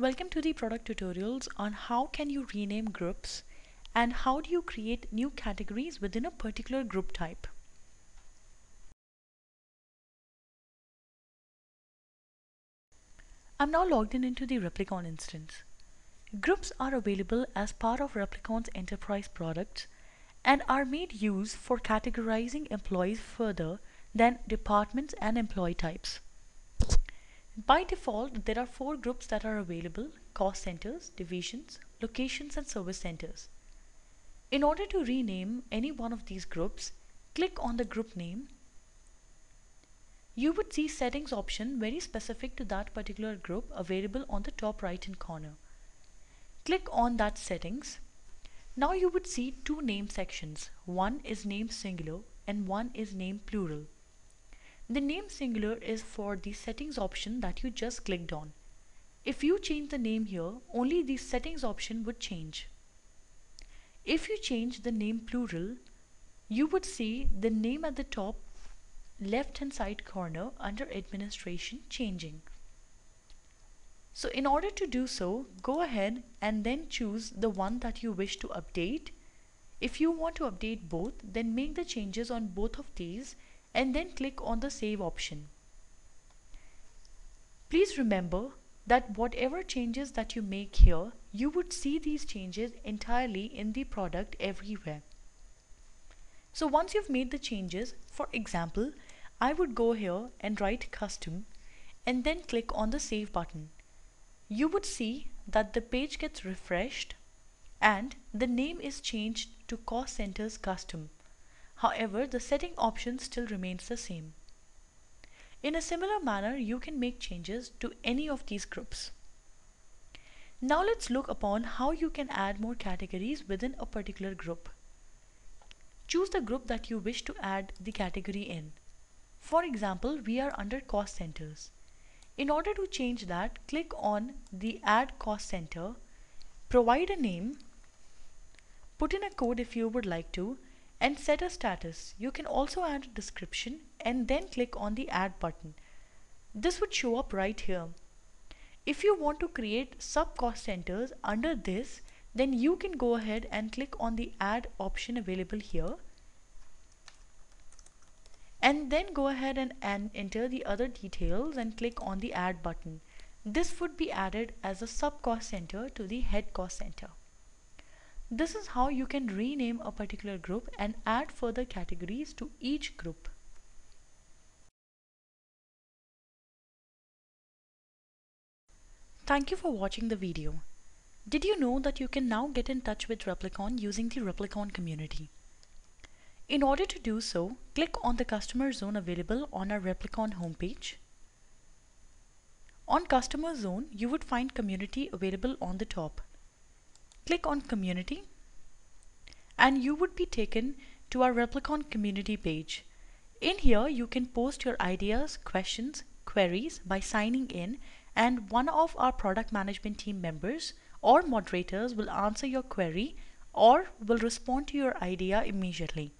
Welcome to the product tutorials on how can you rename groups and how do you create new categories within a particular group type. I'm now logged in into the Replicon instance. Groups are available as part of Replicon's enterprise products and are made use for categorizing employees further than departments and employee types. By default, there are four groups that are available, cost centers, divisions, locations and service centers. In order to rename any one of these groups, click on the group name. You would see settings option very specific to that particular group available on the top right hand corner. Click on that settings. Now you would see two name sections. One is name singular and one is name plural. The name singular is for the settings option that you just clicked on. If you change the name here, only the settings option would change. If you change the name plural, you would see the name at the top left hand side corner under administration changing. So in order to do so, go ahead and then choose the one that you wish to update. If you want to update both, then make the changes on both of these and then click on the save option. Please remember that whatever changes that you make here, you would see these changes entirely in the product everywhere. So once you've made the changes, for example, I would go here and write custom and then click on the save button. You would see that the page gets refreshed and the name is changed to cost centers custom. However, the setting option still remains the same. In a similar manner, you can make changes to any of these groups. Now let's look upon how you can add more categories within a particular group. Choose the group that you wish to add the category in. For example, we are under cost centers. In order to change that, click on the add cost center, provide a name, put in a code if you would like to, and set a status. You can also add a description and then click on the add button. This would show up right here. If you want to create sub cost centers under this, then you can go ahead and click on the add option available here and then go ahead and, and enter the other details and click on the add button. This would be added as a sub cost center to the head cost center. This is how you can rename a particular group and add further categories to each group. Thank you for watching the video. Did you know that you can now get in touch with Replicon using the Replicon community? In order to do so, click on the customer zone available on our Replicon homepage. On customer zone, you would find community available on the top click on community and you would be taken to our Replicon community page. In here you can post your ideas, questions, queries by signing in and one of our product management team members or moderators will answer your query or will respond to your idea immediately.